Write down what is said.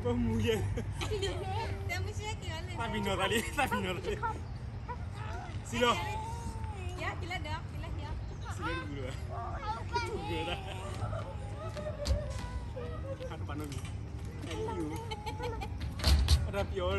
Iba muye Sabi no tadi, sabi no tadi Silo Ya, gila dong, canción.